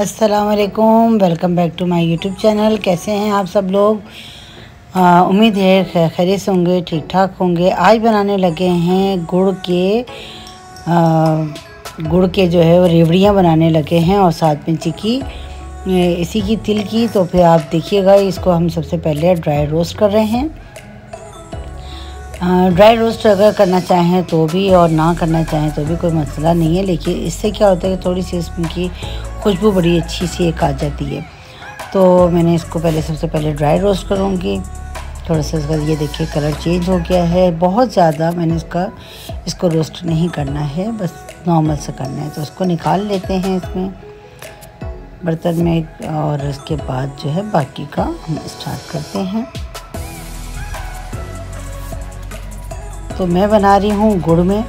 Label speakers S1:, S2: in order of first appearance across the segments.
S1: असलकुम welcome back to my YouTube channel कैसे हैं आप सब लोग? उम्मीद है से होंगे ठीक ठाक होंगे। आज बनाने लगे हैं गुड़ के आ, गुड़ के जो है वो रेवड़ियाँ बनाने लगे हैं और साथ में चिक्की इसी की तिल की। तो फिर आप देखिएगा इसको हम सबसे पहले ड्राई रोस्ट कर रहे हैं। ड्राई रोस्ट अगर करना चाहें तो भी और ना करना चाहें तो भी कोई मसला नहीं है। लेकिन इससे क्या होता है कि थोड़ी सी इसकी खुशबू बड़ी अच्छी सी एक आ जाती है। तो मैंने इसको पहले सबसे पहले ड्राई रोस्ट करूँगी। थोड़ा सा इसका ये देखिए कलर चेंज हो गया है। बहुत ज़्यादा मैंने इसका, इसको रोस्ट नहीं करना है, बस नॉर्मल से करना है। तो उसको निकाल लेते हैं इसमें। बर्तन में और इसके बाद जो है बाकी का हम स्टार्ट करते हैं। तो मैं बना रही हूँ गुड़ में।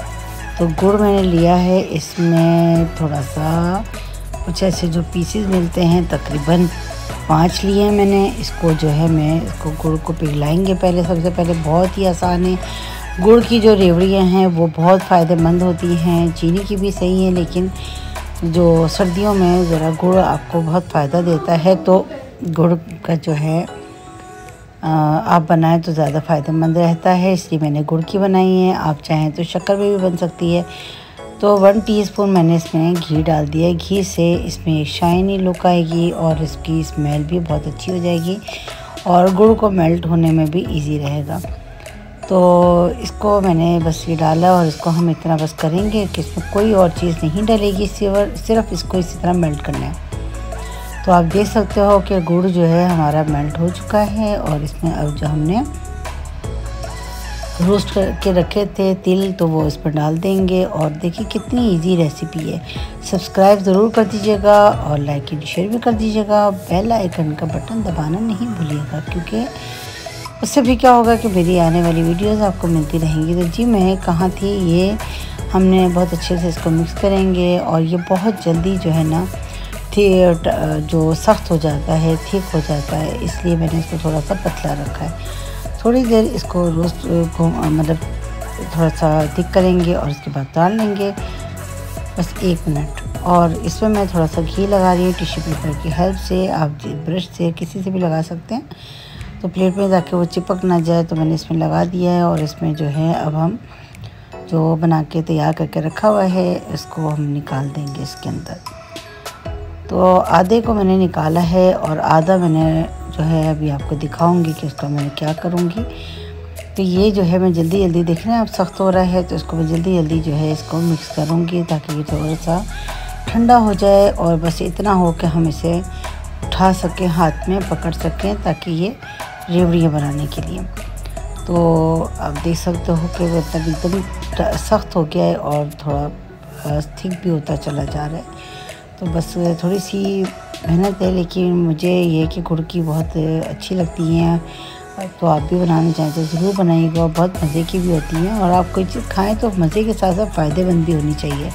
S1: तो गुड़ मैंने लिया है, इसमें थोड़ा सा कुछ ऐसे जो पीसेस मिलते हैं, तकरीबन पाँच लिए हैं मैंने। इसको जो है मैं, इसको गुड़ को पिघलाएँगे पहले, सबसे पहले बहुत ही आसान है। गुड़ की जो रेवड़ियाँ हैं, वो बहुत फ़ायदेमंद होती हैं। चीनी की भी सही है, लेकिन जो सर्दियों में ज़रा गुड़ आपको बहुत फ़ायदा देता है तो गुड़ का जो है आप बनाएँ तो ज़्यादा फ़ायदेमंद रहता है। इसलिए मैंने गुड़ की बनाई है। आप चाहें तो शक्कर में भी बन सकती है। तो वन टीस्पून मैंने इसमें घी डाल दिया घी से इसमें शाइनी लुक आएगी और इसकी स्मेल भी बहुत अच्छी हो जाएगी और गुड़ को मेल्ट होने में भी इजी रहेगा। तो इसको मैंने बस ये डाला और इसको हम इतना बस करेंगे कि इसमें कोई और चीज़ नहीं डलेगी सिर्फ़ इसको इसी तरह मेल्ट करना है। तो आप देख सकते हो कि गुड़ जो है हमारा मेल्ट हो चुका है और इसमें अब जो हमने रोस्ट करके रखे थे तिल तो वो इस पर डाल देंगे। और देखिए कितनी इजी रेसिपी है। सब्सक्राइब ज़रूर कर दीजिएगा और लाइक एंड शेयर भी कर दीजिएगा। बेल आइकन का बटन दबाना नहीं भूलिएगा, क्योंकि उससे भी क्या होगा कि मेरी आने वाली वीडियोस आपको मिलती रहेंगी। तो जी, मैं कहाँ थी? ये हमने बहुत अच्छे से इसको मिक्स करेंगे और ये बहुत जल्दी जो है ना जो सख्त हो जाता है, ठीक हो जाता है। इसलिए मैंने इसको थोड़ा सा पतला रखा है। थोड़ी देर इसको रोस्ट मतलब थोड़ा सा थिक करेंगे और उसके बाद डाल लेंगे बस एक मिनट। और इसमें मैं थोड़ा सा घी लगा रही हूँ टिश्यू पेपर की हेल्प से। आप ब्रश से किसी से भी लगा सकते हैं। तो प्लेट में जाके वो चिपक ना जाए तो मैंने इसमें लगा दिया है। और इसमें जो है, अब हम जो बना के तैयार करके रखा हुआ है, इसको हम निकाल देंगे इसके अंदर। तो आधे को मैंने निकाला है और आधा मैंने जो है अभी आपको दिखाऊँगी कि उसका मैं क्या करूँगी। तो ये जो है मैं जल्दी जल्दी देख रहे हैं, अब सख्त हो रहा है तो इसको मैं जल्दी जल्दी जो है इसको मिक्स करूँगी ताकि ये थोड़ा सा ठंडा हो जाए और बस इतना हो कि हम इसे उठा सकें, हाथ में पकड़ सकें ताकि ये रेवड़ियाँ बनाने के लिए। तो आप देख सकते हो कि मतलब एकदम सख्त हो गया है और थोड़ा थिक भी होता चला जा रहा है। तो बस थोड़ी सी मेहनत है, लेकिन मुझे ये कि गुड़ की बहुत अच्छी लगती हैं। तो आप भी बनाना चाहें तो ज़रूर बनाइएगा बहुत मज़े की भी होती हैं। और आप कोई चीज़ खाएँ तो मज़े के साथ साथ फ़ायदेमंद भी होनी चाहिए।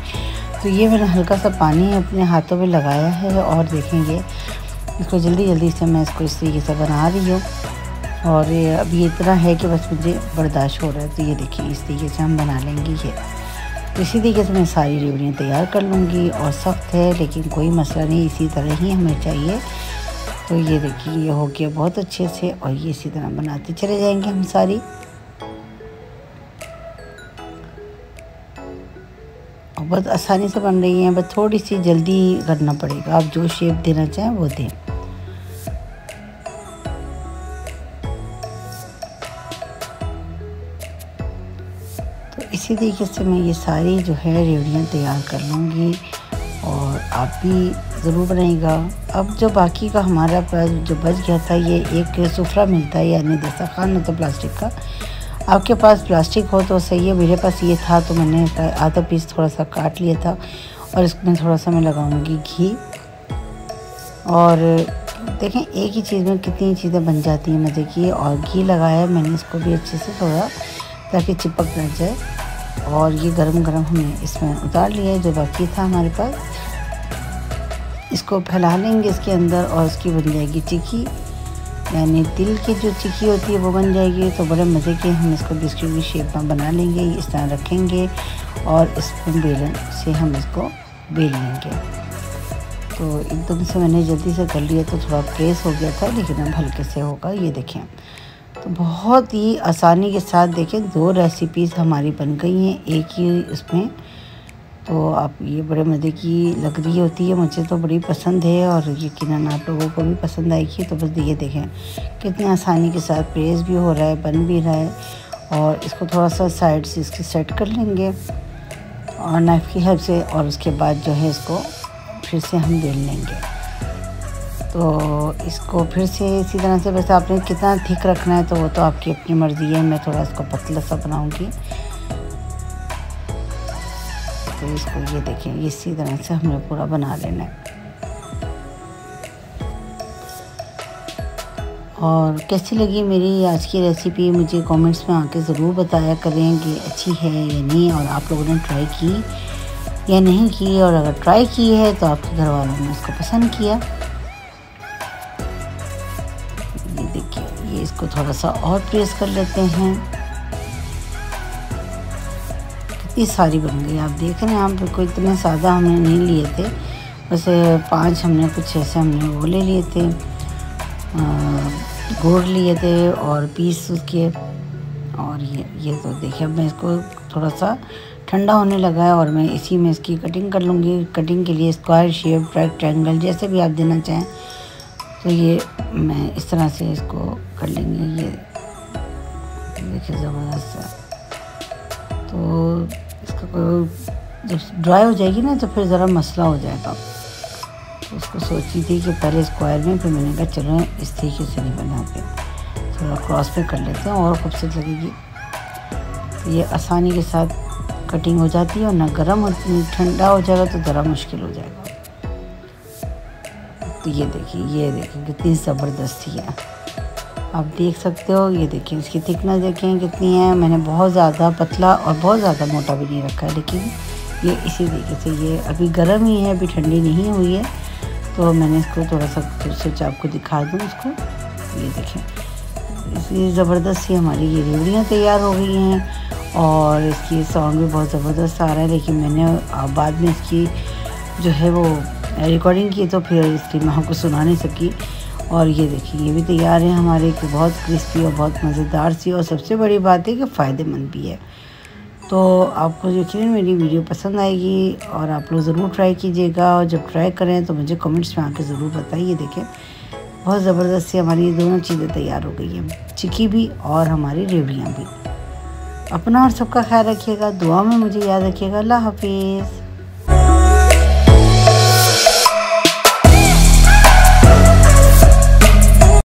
S1: तो ये मैंने हल्का सा पानी अपने हाथों में लगाया है, और देखेंगे इसको जल्दी जल्दी से मैं इसको इस तरीके से बना रही हूँ। और अभी इतना है कि बस मुझे बर्दाश्त हो रहा है तो ये देखिए इस तरीके से हम बना लेंगे ये। इसी तरीके से मैं सारी रेवड़ियाँ तैयार कर लूँगी और सख्त है, लेकिन कोई मसला नहीं, इसी तरह ही हमें चाहिए। तो ये देखिए, ये हो गया बहुत अच्छे से और ये इसी तरह बनाते चले जाएँगे हम सारी। और बहुत आसानी से बन रही हैं, बस थोड़ी सी जल्दी करना पड़ेगा। आप जो शेप देना चाहें वो दें। इसी तरीके से मैं ये सारी जो है रेवड़ियाँ तैयार कर लूँगी और आप भी ज़रूर बनाएगा अब जो बाकी का हमारा जो बच गया था, ये एक सुफरा मिलता है, यानी दस्ता खान होता तो प्लास्टिक का। आपके पास प्लास्टिक हो तो सही है, मेरे पास ये था तो मैंने आधा पीस थोड़ा सा काट लिया था और इसमें थोड़ा सा मैं लगाऊँगी घी। और देखें, एक ही चीज़ में कितनी चीज़ें बन जाती हैं, मज़े की। और घी लगाया मैंने इसको भी अच्छे से थोड़ा, ताकि चिपक ना जाए। और ये गरम गरम हमने इसमें उतार लिया है, जो बाकी था हमारे पास। इसको फैला लेंगे इसके अंदर और इसकी बन जाएगी चिक्की यानी तिल की जो चिक्की होती है, वो बन जाएगी। तो बड़े मज़े के हम इसको बिस्किट की शेप में बना लेंगे, इस तरह रखेंगे और इस बेलन से हम इसको बेल लेंगे। तो एकदम से मैंने जल्दी से कर लिया तो थोड़ा प्रेस हो गया था, लेकिन अब हल्के से होगा, ये देखें। तो बहुत ही आसानी के साथ देखें दो रेसिपीज़ हमारी बन गई हैं, एक ही उसमें तो आप ये बड़े मज़े की लग रही होती है, मुझे तो बड़ी पसंद है और यकीन आप लोगों को भी पसंद आएगी। तो बस ये देखें, कितनी आसानी के साथ प्रेस भी हो रहा है, बन भी रहा है और इसको थोड़ा सा साइड से इसकी सेट कर लेंगे और नाइफ़ की हेल्प से और उसके बाद जो है इसको फिर से हम बेल लेंगे। तो इसको फिर से इसी तरह से, वैसे आपने कितना थिक रखना है तो वो तो आपकी अपनी मर्ज़ी है, मैं थोड़ा इसको पतला सा बनाऊँगी। तो इसको ये देखें इसी तरह से हमने पूरा बना लेना है। और कैसी लगी मेरी आज की रेसिपी मुझे कमेंट्स में आके ज़रूर बताया करें कि अच्छी है या नहीं, और आप लोगों ने ट्राई की या नहीं की, और अगर ट्राई की है तो आपके घर वालों ने उसको पसंद किया। देखिए, ये इसको थोड़ा सा और प्रेस कर लेते हैं। कितनी सारी बन गई, आप देख रहे हैं, आप को इतने सादा हमने नहीं लिए थे। वैसे पाँच हमने, कुछ ऐसे हमने वो ले लिए थे। गुड़ लिए थे और पीस उसके। और ये ये तो देखिए, अब मैं इसको थोड़ा सा ठंडा होने लगा है और मैं इसी में इसकी कटिंग कर लूँगी। कटिंग के लिए स्क्वायर शेप रेक्टेंगल जैसे भी आप देना चाहें। तो ये मैं इस तरह से इसको कर लेंगे, ये देखिए ज़बरदस्त तो इसका कोई जब ड्राई हो जाएगी ना तो फिर ज़रा मसला हो जाएगा। तो उसको सोची थी कि पहले स्क्वायर में, फिर मैंने कहा चलो इस तरीके से नहीं बनाते। थोड़ा क्रॉस पे कर लेते हैं, और खूबसूरत लगेगी। तो ये आसानी के साथ कटिंग हो जाती है, और ना गर्म ठंडा हो जाएगा तो ज़रा मुश्किल हो जाएगा। तो ये देखिए ये देखिए, कितनी ज़बरदस्ती है आप देख सकते हो, ये देखिए इसकी थिकनेस देखें कितनी है। मैंने बहुत ज़्यादा पतला और बहुत ज़्यादा मोटा भी नहीं रखा है, लेकिन ये इसी तरीके से, ये अभी गर्म ही है, अभी ठंडी नहीं हुई है। तो मैंने इसको थोड़ा सा फिर सोच आपको दिखा दूँ इसको। ये देखें इसकी ज़बरदस्त सी हमारी ये रेवड़ियाँ तैयार हो गई हैं, और इसकी साउंड भी बहुत ज़बरदस्त आ रहा है, लेकिन मैंने बाद में इसकी जो है वो रिकॉर्डिंग की तो फिर इसकी मैं आपको सुना नहीं सकी। और ये देखिए, ये भी तैयार है हमारे कि बहुत क्रिस्पी और बहुत मज़ेदार सी और सबसे बड़ी बात है कि फ़ायदेमंद भी है। तो आपको यकीन मेरी वीडियो पसंद आएगी और आप लोग ज़रूर ट्राई कीजिएगा और जब ट्राई करें तो मुझे कमेंट्स में आके ज़रूर बताइए, देखें। बहुत ज़बरदस्त सी हमारी दोनों चीज़ें तैयार हो गई हैं, चिकी भी और हमारी रेवड़ियाँ भी। अपना और सबका ख्याल रखिएगा, दुआ में मुझे याद रखिएगा, अल्लाह हाफिज़।